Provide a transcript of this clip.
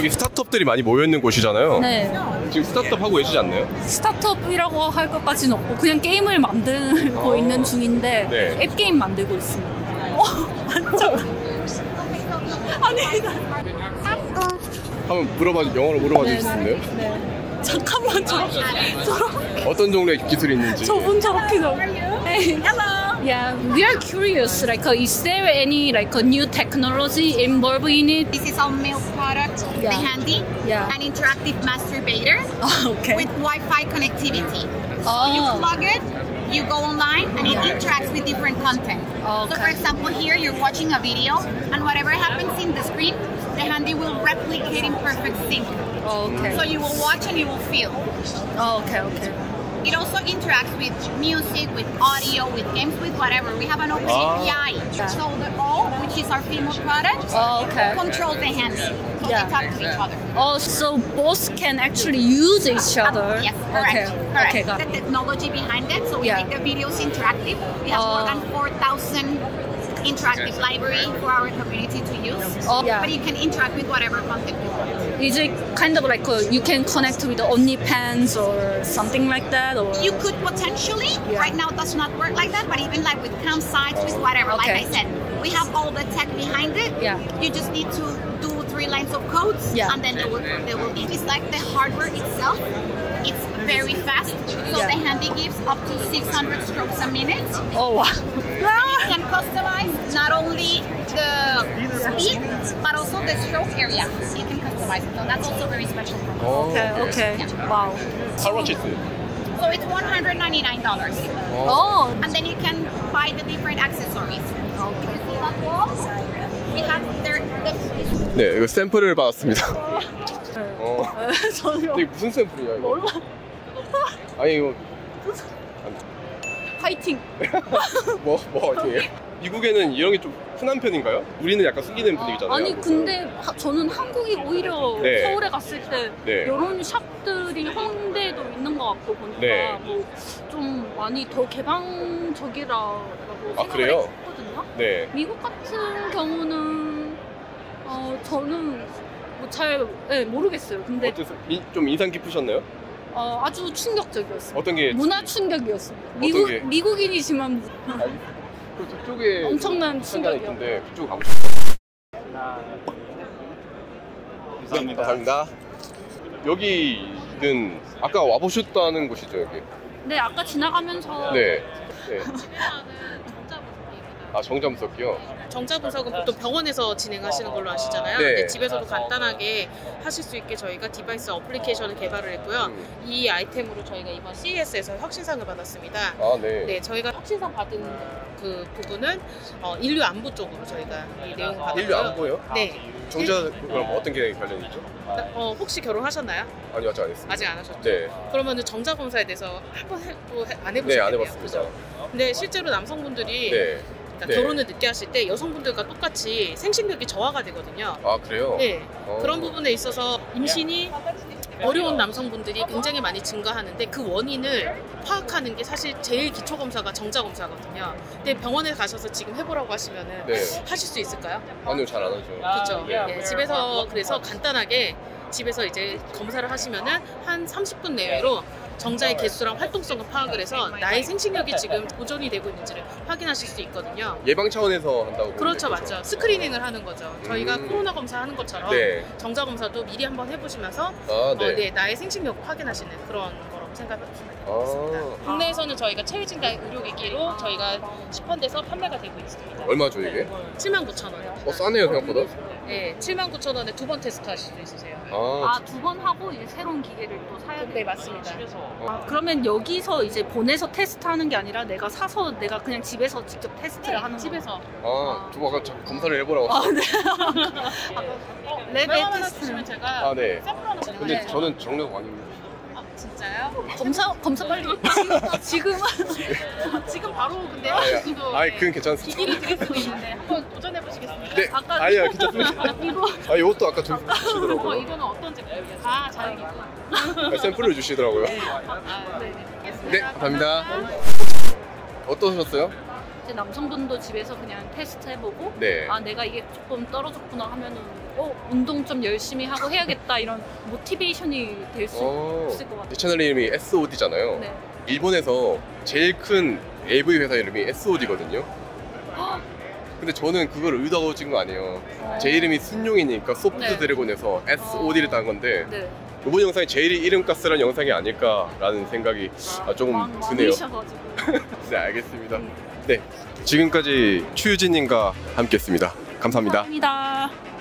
여기 스타트업들이 많이 모여 있는 곳이잖아요. 네. 지금 스타트업 하고 계시지 않나요? 스타트업이라고 할 것까지는 없고 그냥 게임을 만들고 있는 중인데 네. 앱 게임 만들고 있습니다. 어, 완전. 아니, 한번 물어봐 영어로 물어봐 주실 수 있나요? 네. 잠깐만 저 저런 어떤 종류의 기술이 있는지. 저분 저렇게 나. Hey. Hello. Yeah, we are curious. Like, uh, is there any like a new technology involved in it? This is our milk product, Yeah. the Handy, Yeah. an interactive masturbator Oh, okay. with Wi-Fi connectivity. Oh. You plug it, you go online, and it interacts with different content. Okay. So, for example, here you're watching a video, and whatever happens in the screen, the Handy will replicate in perfect sync. Oh, okay. So you will watch and you will feel. Oh, okay, okay. It also interacts with music, with audio, with games, with whatever. We have an open Ah. API. So the O, which is our female product, Oh, okay. controls the Handy. So Yeah. they talk to each other. Oh, so both can actually use each other. Yes, correct. Okay. correct. Okay, got the technology behind it. So we Yeah. make the videos interactive. We have Oh. more than 4,000 interactive library for our community to use. Oh, yeah. But you can interact with whatever content you want. Is it kind of like a, you can connect with the OnlyFans or something like that? Or You could potentially, Yeah. right now it does not work like that, but even like with campsites, with whatever, Okay. like I said, we have all the tech behind it. Yeah. You just need to do three lines of codes, Yeah. and then they will, they will. It's like the hardware itself. It's very fast, so Yeah. the handy gives up to 600 strokes a minute. Oh wow. It, so that's also very special. for us. 어, Okay, okay. Wow. How much is it? So it's $199. Oh. and then you can buy the different accessories. Okay. You see that wall? We have there the 네, 이거 샘플을 받았습니다. 네. 어. 전혀 이게 무슨 샘플이야 이거? 몰라. 아니 이거 파이팅. 뭐, 뭐 어떻게? 미국에는 이런 게 좀 흔한 편인가요? 우리는 약간 숨기는 분위기잖아요. 아니 근데 하- 저는 한국이 오히려 네. 서울에 갔을 때 네. 이런 샵들이 홍대에도 있는 것 같고 보니까 네. 뭐좀 많이 더 개방적이라고 아, 생각을 그래요? 했거든요. 네. 미국 같은 경우는 어 저는 뭐잘 네, 모르겠어요. 근데 이- 좀 인상 깊으셨나요? 어, 아주 충격적이었어요. 어떤 게 문화 충격이었습니다. 미국 게? 미국인이지만 그 저쪽에 엄청난 상관 충격이요. 있던데 그쪽 가고 싶어요. 네, 감사합니다. 여기는 아까 와보셨다는 곳이죠 여기. 네 아까 지나가면서 네. 네. 아 정자 분석이요. 정자 분석은 보통 병원에서 진행하시는 걸로 아시잖아요. 네. 근데 집에서도 간단하게 하실 수 있게 저희가 device application을 개발을 했고요. 음. 이 아이템으로 저희가 이번 CES에서 혁신상을 받았습니다. 아 네. 네, 저희가 혁신상 받은 그 부분은 어, 인류 안보 쪽으로 저희가 이 내용을 받았고요. 인류 안보요? 네. 정자 그럼 어떤 게 관련이 있죠? 어, 혹시 결혼하셨나요? 아니 아직 안 했습니다. 아직 안 하셨죠? 네. 그러면은 정자 검사에 대해서 한번 해- 또안 해보셨네요. 네, 안 해봤습니다. 근데 실제로 남성분들이 네. 그러니까 네. 결혼을 늦게 하실 때 여성분들과 똑같이 생식력이 저하가 되거든요. 아 그래요? 네. 어. 그런 부분에 있어서 임신이 어려운 남성분들이 굉장히 많이 증가하는데 그 원인을 파악하는 게 사실 제일 기초 검사가 정자 검사거든요. 근데 병원에 가셔서 지금 해보라고 하시면은 네. 하실 수 있을까요? 아니요 잘 안 하죠. 그렇죠. 네. 집에서 그래서 간단하게 집에서 이제 검사를 하시면은 한 30분 내외로 정자의 개수랑 활동성을 파악을 해서 나의 생식력이 지금 보존이 되고 있는지를 확인하실 수 있거든요. 예방 차원에서 한다고. 그렇죠? 맞죠. 스크리닝을 하는 거죠. 저희가 음. 코로나 검사하는 것처럼 네. 정자 검사도 미리 한번 해보시면서 아 어, 네. 네, 나의 생식력을 확인하시는 그런 거라고 생각하시면 아. 되겠습니다. 국내에서는 저희가 체외 진단 의료기기로 저희가 시판돼서 판매가 되고 있습니다. 얼마죠 이게? 79,000원이요. 어 싸네요 생각보다. 네, 79,000원에 두 번 테스트 하실 수 있으세요. 아, 아 두 번 하고 이제 새로운 기계를 또 사야 돼. 네, 맞습니다. 아, 그러면 여기서 이제 보내서 테스트하는 게 아니라 내가 사서 내가 그냥 집에서 직접 테스트를 하는 집에서 아, 두 아까 저 검사를 해보라고. 아, 네. 레벨 레벨 테스트 제가 아, 네. 샘플 하나 근데. 저는 정력 아닙니다. 아, 진짜요? 검사 검사 빨리 지금 지금 바로 근데 아, 예. 하시기도 아, 그건 괜찮습니다. 기기를 드릴 수도 있는데 한번 도전해 보시겠습니까? 네. 아까- 아니야 괜찮습니다. 이거 아 이것도 아까 주- 어, 주시더라고요. 이거는 어떤 제품이에요? 아, 자연이구나. 아, 샘플을 주시더라고요. 아, 네. 네, 감사합니다. 어떠셨어요? 이제 남성분도 집에서 그냥 테스트 해보고 네. 아 내가 이게 조금 떨어졌구나 하면은 어 운동 좀 열심히 하고 해야겠다 이런 모티베이션이 될수 어, 있을 것 같아요. 제 채널 이름이 SOD잖아요. 네. 일본에서 제일 큰 AV 회사 이름이 SOD거든요. 근데 저는 그걸 의도하고 찍은 거 아니에요. 제 이름이 순용이니까 소프트 네. 드래곤에서 SOD를 딴 건데 네. 이번 영상이 제일 이름값스러운 영상이 아닐까라는 생각이 아, 조금 왕- 드네요. 네 알겠습니다. 음. 네 지금까지 추유진님과 함께했습니다. 감사합니다. 감사합니다.